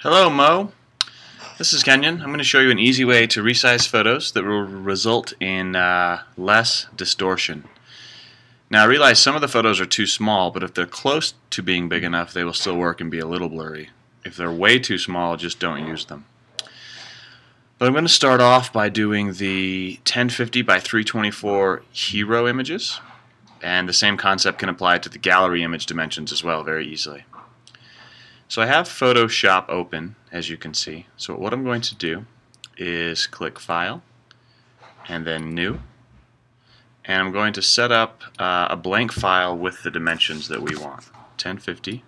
Hello Mo, this is Kenyon. I'm going to show you an easy way to resize photos that will result in uh, less distortion. Now I realize some of the photos are too small, but if they're close to being big enough they will still work and be a little blurry. If they're way too small, just don't use them. But I'm going to start off by doing the 1050 by 324 hero images and the same concept can apply to the gallery image dimensions as well very easily. So I have Photoshop open, as you can see. So what I'm going to do is click File, and then New, and I'm going to set up uh, a blank file with the dimensions that we want, 1050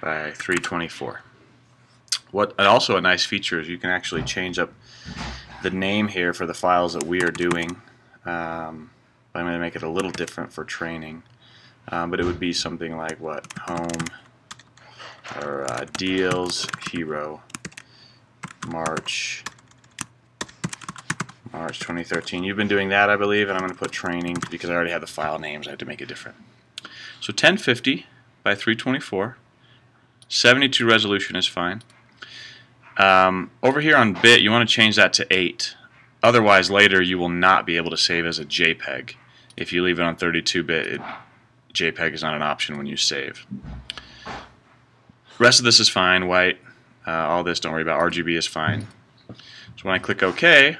by 324. What also a nice feature is you can actually change up the name here for the files that we are doing. Um, I'm going to make it a little different for training. Um, but it would be something like what? Home or uh, deals hero March March 2013. You've been doing that, I believe, and I'm going to put training because I already have the file names. I have to make it different. So 1050 by 324. 72 resolution is fine. Um, over here on bit, you want to change that to 8. Otherwise, later you will not be able to save as a JPEG. If you leave it on 32-bit, JPEG is not an option when you save. Rest of this is fine, white, uh, all this, don't worry about, RGB is fine. So when I click OK,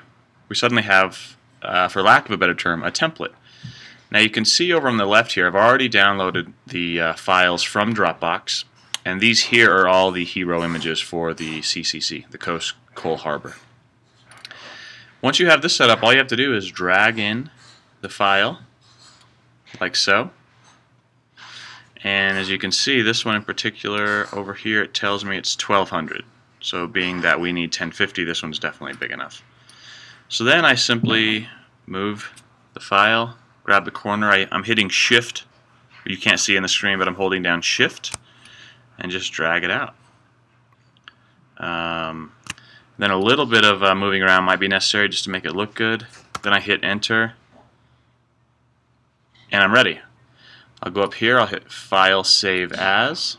we suddenly have, uh, for lack of a better term, a template. Now you can see over on the left here, I've already downloaded the uh, files from Dropbox, and these here are all the hero images for the CCC, the Coast Coal Harbor. Once you have this set up, all you have to do is drag in the file like so. And as you can see, this one in particular over here, it tells me it's 1200. So being that we need 1050, this one's definitely big enough. So then I simply move the file, grab the corner. I, am hitting shift. You can't see in the screen, but I'm holding down shift and just drag it out. Um, then a little bit of uh, moving around might be necessary just to make it look good. Then I hit enter and I'm ready. I'll go up here, I'll hit File, Save As.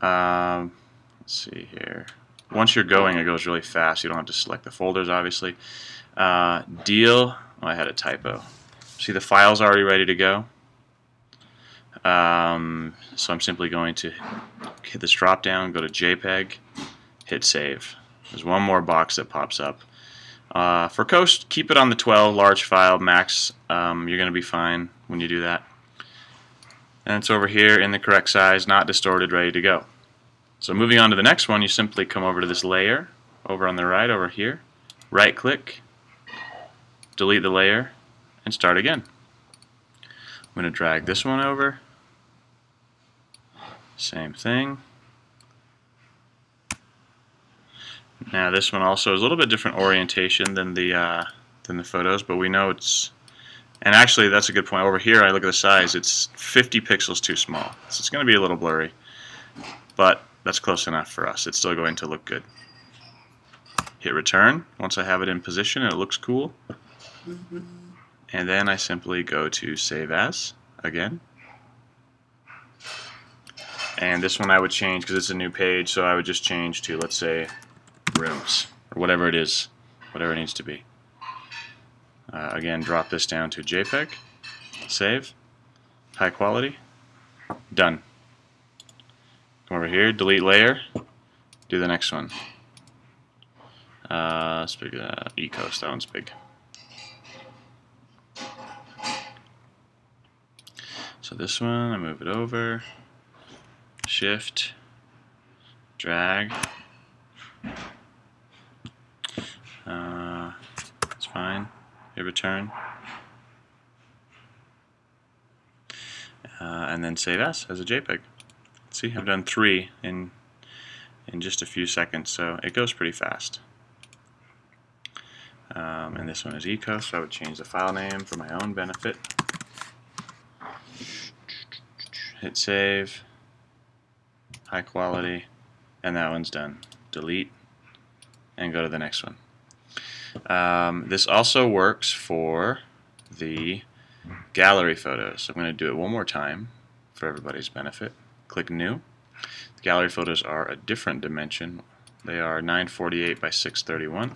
Um, let's see here. Once you're going, it goes really fast. You don't have to select the folders, obviously. Uh, deal, oh, I had a typo. See, the file's already ready to go. Um, so I'm simply going to hit this drop down, go to JPEG, hit Save. There's one more box that pops up. Uh, for Coast, keep it on the 12 large file max. Um, you're going to be fine when you do that. And it's over here in the correct size, not distorted, ready to go. So moving on to the next one, you simply come over to this layer over on the right over here, right click, delete the layer, and start again. I'm going to drag this one over, same thing. Now this one also is a little bit different orientation than the uh, than the photos, but we know it's and actually that's a good point. Over here I look at the size, it's 50 pixels too small. So it's going to be a little blurry, but that's close enough for us. It's still going to look good. Hit return once I have it in position and it looks cool. And then I simply go to save as again. And this one I would change because it's a new page, so I would just change to, let's say, rooms, or whatever it is, whatever it needs to be. Uh, again, drop this down to JPEG, save, high quality, done. Come over here, delete layer, do the next one. Uh, pick uh, Ecos, that one's big. So this one, I move it over, shift, drag, uh, it's fine. Return. Uh, and then save as as a JPEG. See, I've done three in in just a few seconds, so it goes pretty fast. Um, and this one is eco, so I would change the file name for my own benefit. Hit save, high quality, and that one's done. Delete, and go to the next one. Um, this also works for the gallery photos. I'm going to do it one more time for everybody's benefit. Click New, The gallery photos are a different dimension. They are 948 by 631.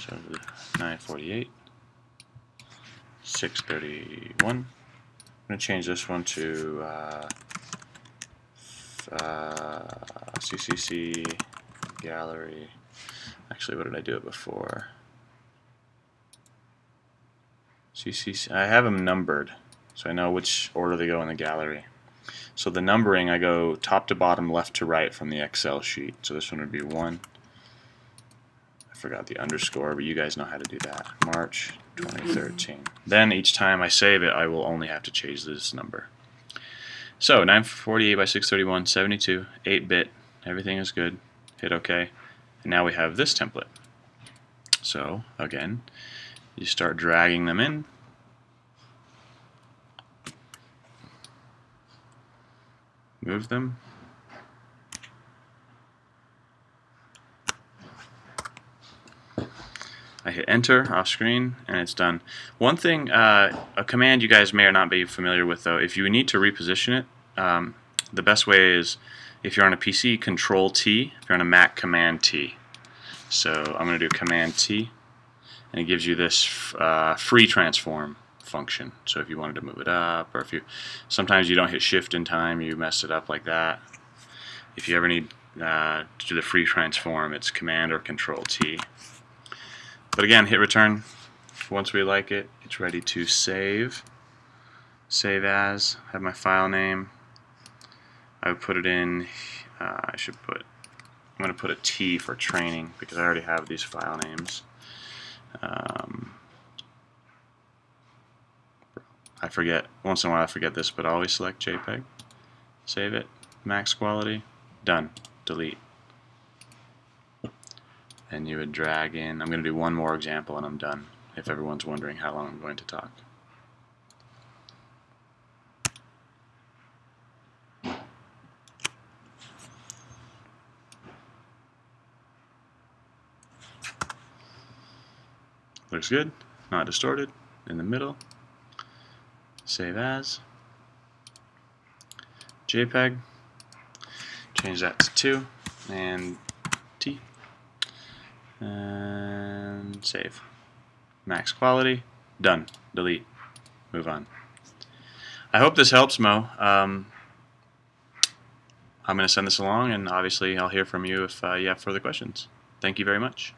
So 948, 631. I'm going to change this one to uh, uh, CCC gallery. Actually, what did I do it before? CCC. I have them numbered, so I know which order they go in the gallery. So the numbering, I go top to bottom, left to right from the Excel sheet. So this one would be 1. I forgot the underscore, but you guys know how to do that. March 2013. Then each time I save it, I will only have to change this number. So 948 by 631, 72, 8-bit, everything is good. Hit OK. And now we have this template. So again, you start dragging them in. Move them. I hit enter off screen and it's done. One thing, uh, a command you guys may or not be familiar with though, if you need to reposition it, um, the best way is if you're on a PC, Control T, if you're on a Mac, Command T. So I'm going to do Command T and it gives you this uh, free transform function. So if you wanted to move it up or if you, sometimes you don't hit shift in time, you mess it up like that. If you ever need uh, to do the free transform, it's Command or Control T. But again, hit return. Once we like it, it's ready to save. Save as, have my file name. I would put it in, uh, I should put, I'm going to put a T for training because I already have these file names. Um, I forget, once in a while I forget this, but I always select JPEG. Save it, max quality, done, delete and you would drag in. I'm going to do one more example and I'm done if everyone's wondering how long I'm going to talk. Looks good, not distorted, in the middle. Save as. JPEG. Change that to 2 and T and save. Max quality, done. Delete. Move on. I hope this helps, Mo. Um, I'm going to send this along, and obviously I'll hear from you if uh, you have further questions. Thank you very much.